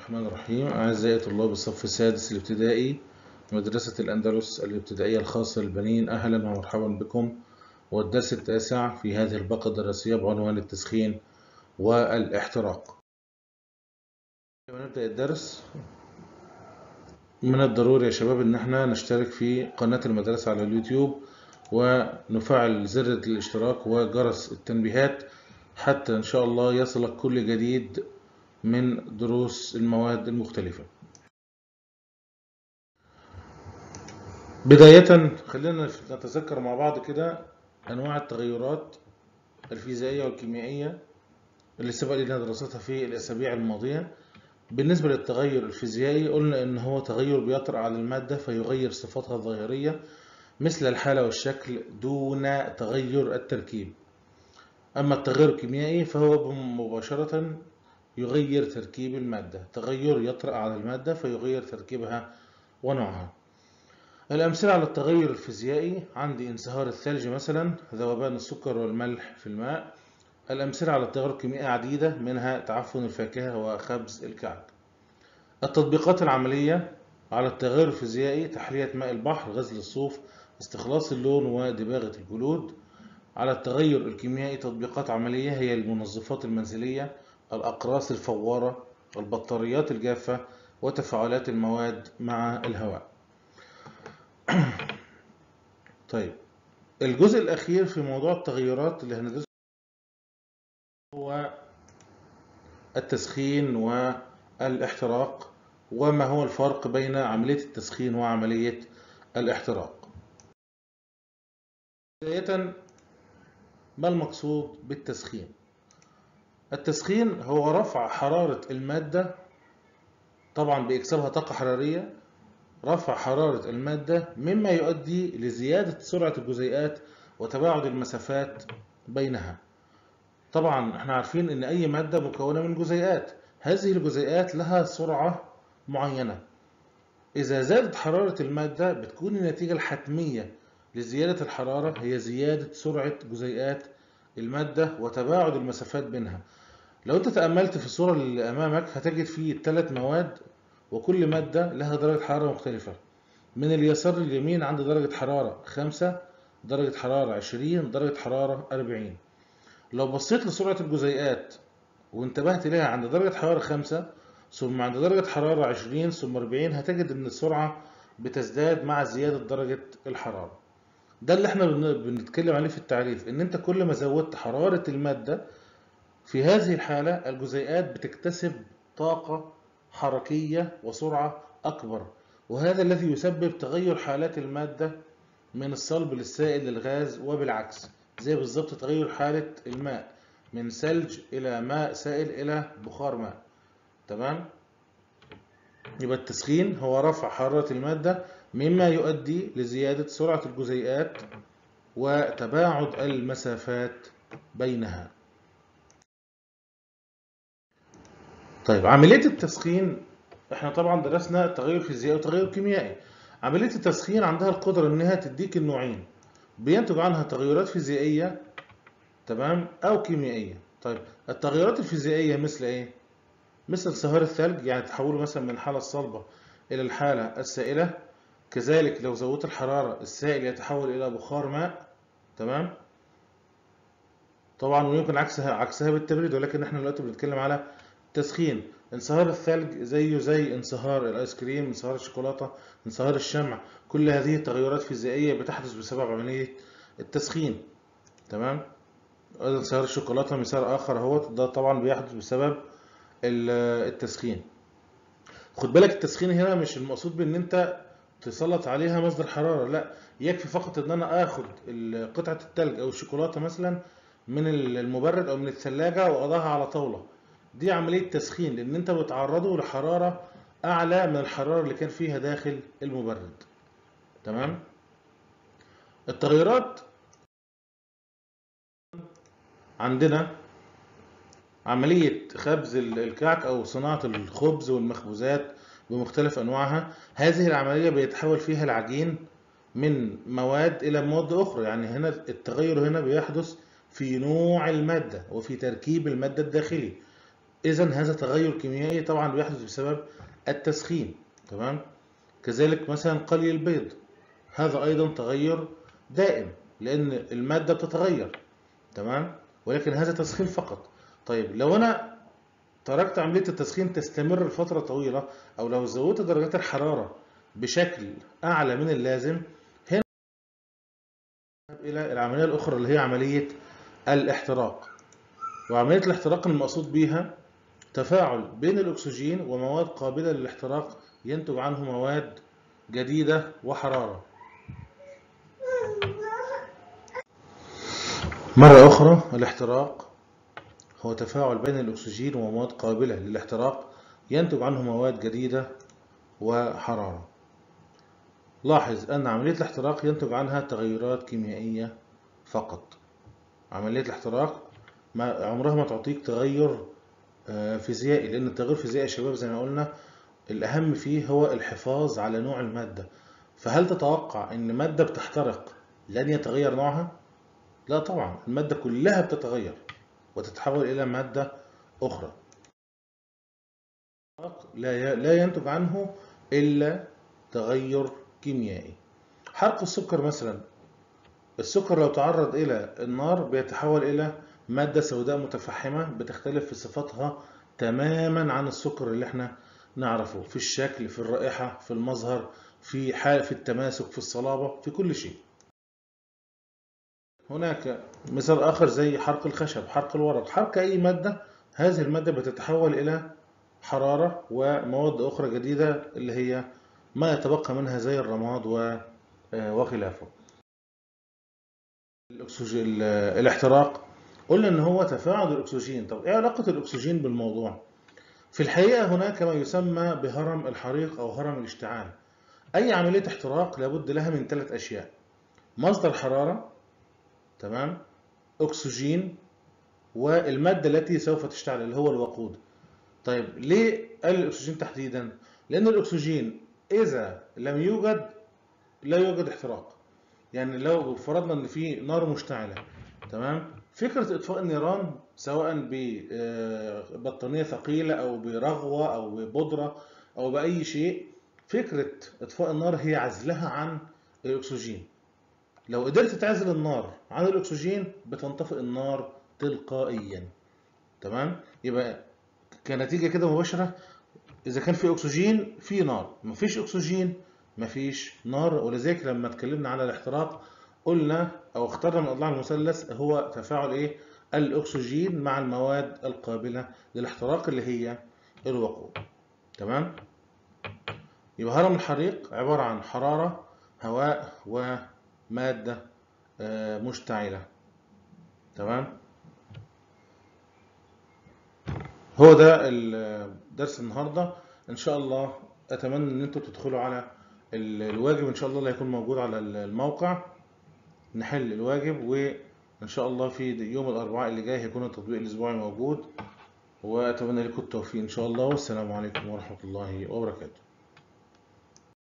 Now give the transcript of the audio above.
الرحمن الرحيم. أعزائي طلاب الصف السادس الابتدائي مدرسة الأندلس الابتدائية الخاصة للبنين أهلا ومرحبا بكم. والدرس التاسع في هذه الباقة الدراسية بعنوان التسخين والإحتراق. قبل نبدأ الدرس. من الضروري يا شباب إن إحنا نشترك في قناة المدرسة على اليوتيوب ونفعل زر الاشتراك وجرس التنبيهات حتى إن شاء الله يصلك كل جديد من دروس المواد المختلفة. بداية خلينا نتذكر مع بعض كده أنواع التغيرات الفيزيائية والكيميائية اللي سبق لنا دراستها في الأسابيع الماضية. بالنسبة للتغير الفيزيائي قلنا إن هو تغير بيطرأ على المادة فيغير صفاتها الظاهرية مثل الحالة والشكل دون تغير التركيب. أما التغير الكيميائي فهو مباشرة يغير تركيب المادة. تغير يطرأ على المادة فيغير تركيبها ونوعها. الأمثلة على التغير الفيزيائي عندي انصهار الثلج مثلا ذوبان السكر والملح في الماء. الأمثلة على التغير الكيميائي عديدة منها تعفن الفاكهة وخبز الكعك. التطبيقات العملية على التغير الفيزيائي تحلية ماء البحر غزل الصوف استخلاص اللون ودباغة الجلود. على التغير الكيميائي تطبيقات عملية هي المنظفات المنزلية. الأقراص الفوارة البطاريات الجافة وتفاعلات المواد مع الهواء. طيب الجزء الأخير في موضوع التغيرات اللي هندرسه هو التسخين والإحتراق وما هو الفرق بين عملية التسخين وعملية الإحتراق. بداية ما المقصود بالتسخين؟ التسخين هو رفع حرارة المادة طبعا بإكسابها طاقة حرارية رفع حرارة المادة مما يؤدي لزيادة سرعة الجزيئات وتباعد المسافات بينها. طبعا إحنا عارفين إن أي مادة مكونة من جزيئات هذه الجزيئات لها سرعة معينة. إذا زادت حرارة المادة بتكون النتيجة الحتمية لزيادة الحرارة هي زيادة سرعة جزيئات المادة وتباعد المسافات بينها. لو انت تأملت في الصورة اللي أمامك هتجد فيه ثلاث مواد وكل مادة لها درجة حرارة مختلفة. من اليسار لليمين عند درجة حرارة 5 درجة حرارة 20 درجة حرارة 40 لو بصيت لسرعة الجزيئات وانتبهت لها عند درجة حرارة 5 ثم عند درجة حرارة 20 ثم 40 هتجد إن السرعة بتزداد مع زيادة درجة الحرارة. ده اللي إحنا بنتكلم عليه في التعريف إن أنت كل ما زودت حرارة المادة في هذه الحالة الجزيئات بتكتسب طاقة حركية وسرعة أكبر وهذا الذي يسبب تغير حالات المادة من الصلب للسائل للغاز وبالعكس زي بالظبط تغير حالة الماء من ثلج إلى ماء سائل إلى بخار ماء. تمام؟ يبقى التسخين هو رفع حرارة المادة مما يؤدي لزيادة سرعة الجزيئات وتباعد المسافات بينها. طيب عملية التسخين إحنا طبعا درسنا تغير فيزيائي وتغير كيميائي. عملية التسخين عندها القدرة إنها تديك النوعين بينتج عنها تغيرات فيزيائية تمام أو كيميائية. طيب التغيرات الفيزيائية مثل إيه؟ مثل انصهار الثلج يعني تحوله مثلا من الحالة الصلبة إلى الحالة السائلة. كذلك لو زودت الحرارة السائل يتحول إلى بخار ماء تمام؟ طبعا ويمكن عكسها عكسها بالتبريد ولكن إحنا دلوقتي بنتكلم على تسخين. انصهار الثلج زيه زي انصهار الايس كريم انصهار الشوكولاتة انصهار الشمع. كل هذه تغيرات فيزيائيه بتحدث بسبب عملية التسخين. تمام؟ انصهار الشوكولاتة مثال آخر اهو ده طبعا بيحدث بسبب التسخين. خد بالك التسخين هنا مش المقصود بإن أنت تسلط عليها مصدر حرارة لا. يكفي فقط إن أنا آخد قطعة الثلج أو الشوكولاتة مثلا من المبرد أو من الثلاجة واضعها على طاولة. دي عملية تسخين لأن أنت بتعرضه لحرارة أعلى من الحرارة اللي كان فيها داخل المبرد. تمام؟ التغيرات عندنا عملية خبز الكعك أو صناعة الخبز والمخبوزات بمختلف أنواعها. هذه العملية بيتحول فيها العجين من مواد إلى مواد أخرى. يعني هنا التغير هنا بيحدث في نوع المادة وفي تركيب المادة الداخلي. إذا هذا تغير كيميائي طبعا بيحدث بسبب التسخين تمام؟ كذلك مثلا قلي البيض هذا أيضا تغير دائم لأن المادة بتتغير تمام؟ ولكن هذا تسخين فقط. طيب لو أنا تركت عملية التسخين تستمر لفترة طويلة أو لو زودت درجات الحرارة بشكل أعلى من اللازم هنا إلى العملية الأخرى اللي هي عملية الاحتراق. وعملية الاحتراق المقصود بها تفاعل بين الأكسجين ومواد قابلة للاحتراق ينتج عنه مواد جديدة وحرارة. مرة أخرى الاحتراق هو تفاعل بين الأكسجين ومواد قابلة للاحتراق ينتج عنه مواد جديدة وحرارة. لاحظ أن عملية الاحتراق ينتج عنها تغيرات كيميائية فقط. عملية الاحتراق ما عمرها ما تعطيك تغير فيزيائي لأن التغير الفيزيائي يا شباب زي ما قلنا الأهم فيه هو الحفاظ على نوع المادة. فهل تتوقع أن مادة بتحترق لن يتغير نوعها؟ لا طبعا المادة كلها بتتغير وتتحول إلى مادة أخرى. لا لا ينتج عنه إلا تغير كيميائي. حرق السكر مثلا السكر لو تعرض إلى النار بيتحول إلى مادة سوداء متفحمة بتختلف في صفاتها تماما عن السكر اللي إحنا نعرفه في الشكل في الرائحة في المظهر في حال في التماسك في الصلابة في كل شيء. هناك مثال آخر زي حرق الخشب حرق الورق. حرق أي مادة هذه المادة بتتحول إلى حرارة ومواد أخرى جديدة اللي هي ما يتبقى منها زي الرماد وخلافه. الأكسجين الاحتراق قلنا إن هو تفاعل الأكسجين. طب إيه علاقة الأكسجين بالموضوع؟ في الحقيقة هناك ما يسمى بهرم الحريق أو هرم الاشتعال. أي عملية احتراق لابد لها من ثلاث أشياء. مصدر حرارة تمام أكسجين والمادة التي سوف تشتعل اللي هو الوقود. طيب ليه قال الأكسجين تحديدا؟ لأن الأكسجين إذا لم يوجد لا يوجد احتراق. يعني لو فرضنا إن في نار مشتعلة تمام فكرة إطفاء النيران سواء ببطانية ثقيلة أو برغوة أو ببودرة أو بأي شيء فكرة إطفاء النار هي عزلها عن الأكسجين. لو قدرت تعزل النار عن الأكسجين بتنطفئ النار تلقائيا. تمام؟ يبقى كنتيجة كده مباشرة إذا كان في أكسجين في نار. مفيش أكسجين مفيش نار. ولذلك لما اتكلمنا على الاحتراق قلنا أو اخترنا من اضلاع المثلث هو تفاعل إيه؟ الأكسجين مع المواد القابلة للاحتراق اللي هي الوقود. تمام؟ يبقى هرم الحريق عبارة عن حرارة هواء ومادة مشتعلة. تمام؟ هو ده درس النهاردة. إن شاء الله أتمنى إن أنتوا تدخلوا على الواجب. إن شاء الله اللي هيكون موجود على الموقع. نحل الواجب وإن شاء الله في يوم الأربعاء اللي جاي هيكون التطبيق الأسبوعي موجود وأتمنى لكم التوفيق إن شاء الله والسلام عليكم ورحمة الله وبركاته.